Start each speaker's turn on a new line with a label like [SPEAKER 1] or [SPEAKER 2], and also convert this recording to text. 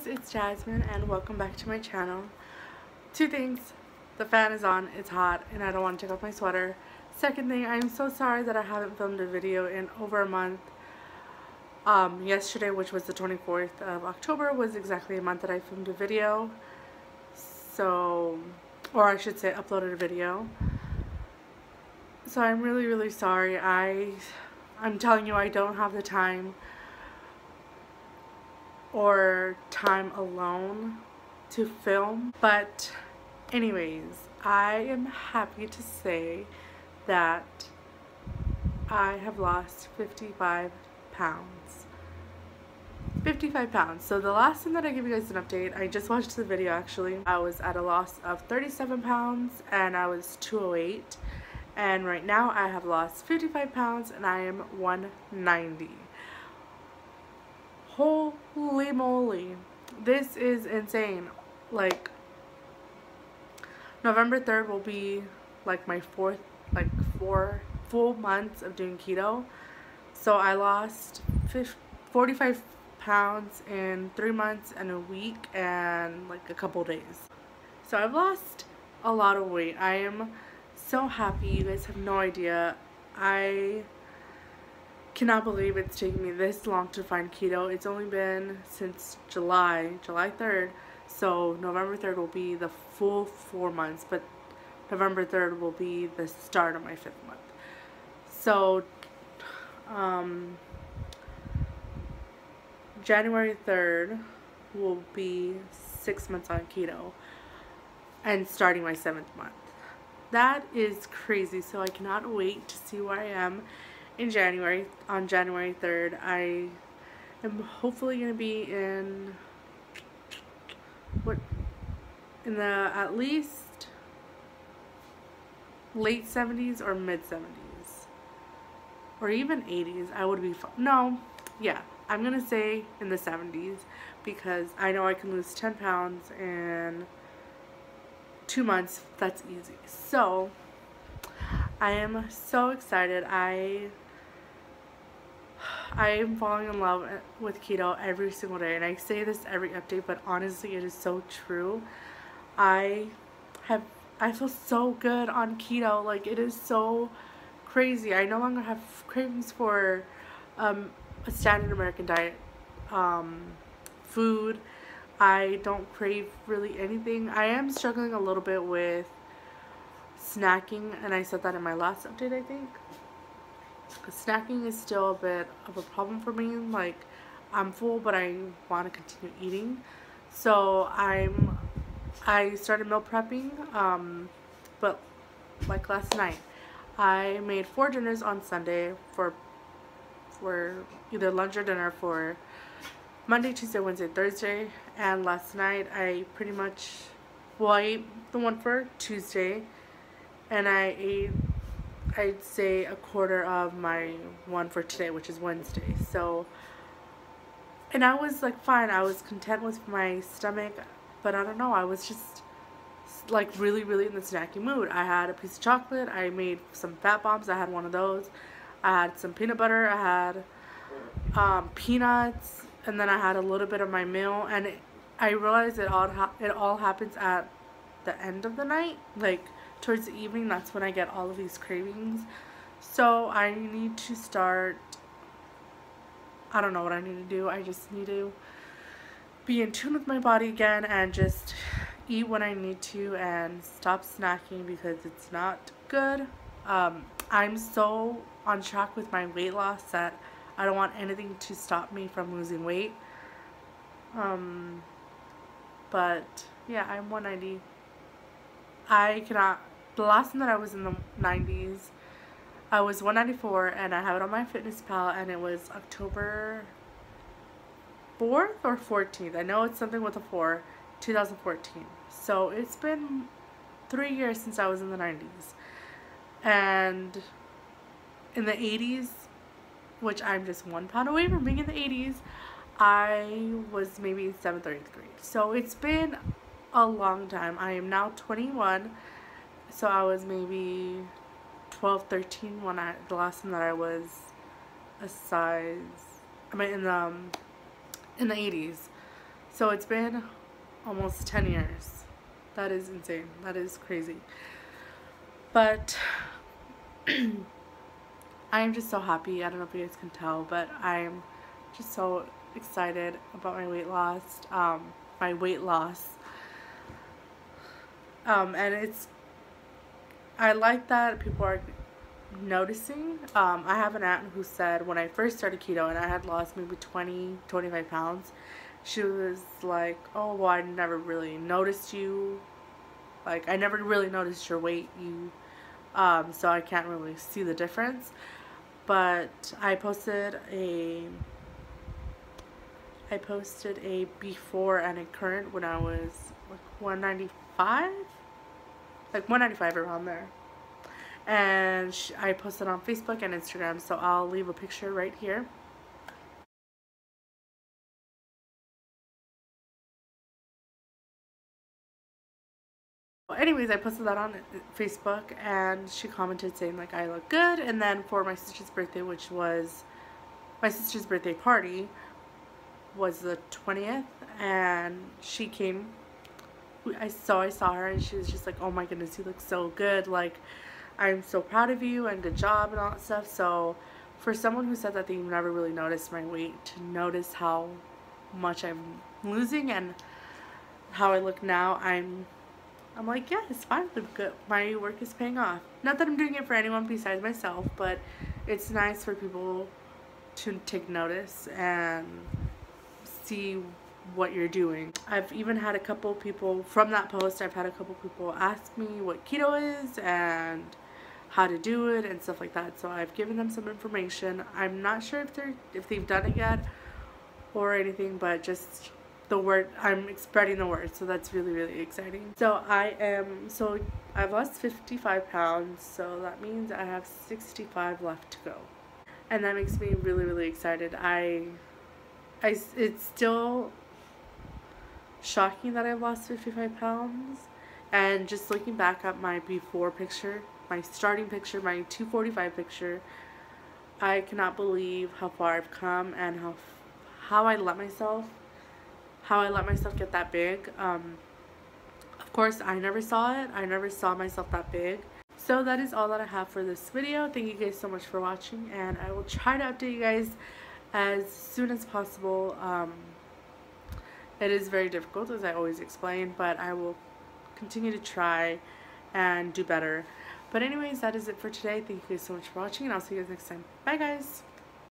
[SPEAKER 1] guys, it's Jazmine and welcome back to my channel. Two things. The fan is on, it's hot, and I don't want to take off my sweater. Second thing, I'm so sorry that I haven't filmed a video in over a month. Um, yesterday, which was the 24th of October, was exactly a month that I filmed a video. So, or I should say uploaded a video. So I'm really, really sorry. I, I'm telling you, I don't have the time or time alone to film. But anyways, I am happy to say that I have lost 55 pounds. 55 pounds. So the last time that I gave you guys an update, I just watched the video actually. I was at a loss of 37 pounds and I was 208. And right now I have lost 55 pounds and I am 190. Holy moly. This is insane. Like, November 3rd will be like my fourth, like four full months of doing keto. So I lost 45 pounds in three months and a week and like a couple days. So I've lost a lot of weight. I am so happy. You guys have no idea. I cannot believe it's taken me this long to find keto. It's only been since July, July 3rd. So November 3rd will be the full four months, but November 3rd will be the start of my fifth month. So, um, January 3rd will be six months on keto and starting my seventh month. That is crazy, so I cannot wait to see where I am in January, on January 3rd. I am hopefully going to be in, what, in the at least late 70s or mid 70s. Or even 80s. I would be, no, yeah, I'm going to say in the 70s because I know I can lose 10 pounds in two months. That's easy. So, I am so excited. I I am falling in love with keto every single day and I say this every update but honestly it is so true. I have I feel so good on keto like it is so crazy. I no longer have cravings for um, a standard American diet um, food. I don't crave really anything. I am struggling a little bit with snacking and I said that in my last update I think snacking is still a bit of a problem for me. Like, I'm full, but I want to continue eating. So I'm, I started meal prepping, um, but like last night, I made four dinners on Sunday for, for either lunch or dinner for Monday, Tuesday, Wednesday, Thursday. And last night, I pretty much, well, I ate the one for Tuesday, and I ate I'd say a quarter of my one for today, which is Wednesday. So, and I was like fine. I was content with my stomach, but I don't know. I was just like really, really in the snacky mood. I had a piece of chocolate. I made some fat bombs. I had one of those. I had some peanut butter. I had um, peanuts, and then I had a little bit of my meal. And it, I realized it all it all happens at the end of the night, like towards the evening, that's when I get all of these cravings. So I need to start, I don't know what I need to do. I just need to be in tune with my body again and just eat when I need to and stop snacking because it's not good. Um, I'm so on track with my weight loss that I don't want anything to stop me from losing weight. Um, but yeah, I'm 190. I cannot last time that I was in the 90s, I was 194 and I have it on MyFitnessPal and it was October 4th or 14th. I know it's something with a 4, 2014. So it's been three years since I was in the 90s. And in the 80s, which I'm just one pound away from being in the 80s, I was maybe 7th or 8th grade. So it's been a long time. I am now 21 so I was maybe 12, 13 when I, the last time that I was a size, I mean in the, um, in the 80s. So it's been almost 10 years. That is insane. That is crazy. But I am just so happy. I don't know if you guys can tell, but I'm just so excited about my weight loss. Um, my weight loss. Um, and it's, I like that people are noticing. Um, I have an aunt who said when I first started keto and I had lost maybe 20, 25 pounds, she was like, oh, well, I never really noticed you. Like, I never really noticed your weight. You, um, so I can't really see the difference. But I posted a, I posted a before and a current when I was like 195, like 195 around there. And I posted on Facebook and Instagram so I'll leave a picture right here. Anyways I posted that on uh, Facebook and she commented saying like I look good. And then for my sister's birthday which was my sister's birthday party was the 20th and she came I saw I saw her and she was just like oh my goodness you look so good like I'm so proud of you and good job and all that stuff. So for someone who said that they never really noticed my weight, to notice how much I'm losing and how I look now, I'm I'm like, yeah, it's fine. Good. My work is paying off. Not that I'm doing it for anyone besides myself, but it's nice for people to take notice and see what you're doing. I've even had a couple people from that post, I've had a couple people ask me what keto is and how to do it and stuff like that. So I've given them some information. I'm not sure if they're if they've done it yet or anything, but just the word I'm spreading the word, so that's really really exciting. So I am so I've lost 55 pounds, so that means I have 65 left to go, and that makes me really really excited. I I it's still shocking that I've lost 55 pounds, and just looking back at my before picture my starting picture, my 245 picture, I cannot believe how far I've come and how how I let myself how I let myself get that big. Um, of course, I never saw it. I never saw myself that big. So that is all that I have for this video. Thank you guys so much for watching and I will try to update you guys as soon as possible. Um, it is very difficult as I always explain, but I will continue to try and do better. But anyways, that is it for today. Thank you guys so much for watching, and I'll see you guys next time. Bye, guys!